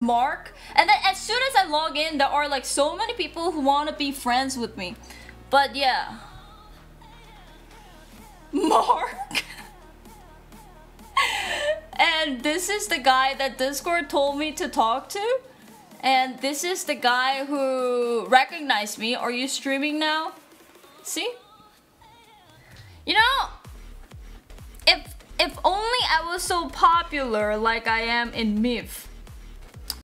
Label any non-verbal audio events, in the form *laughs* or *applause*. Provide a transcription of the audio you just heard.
Mark. And then as soon as I log in, there are like so many people who want to be friends with me. But yeah. Mark? *laughs* and this is the guy that Discord told me to talk to. And this is the guy who recognized me. Are you streaming now? See? You know, if if only I was so popular like I am in MIF.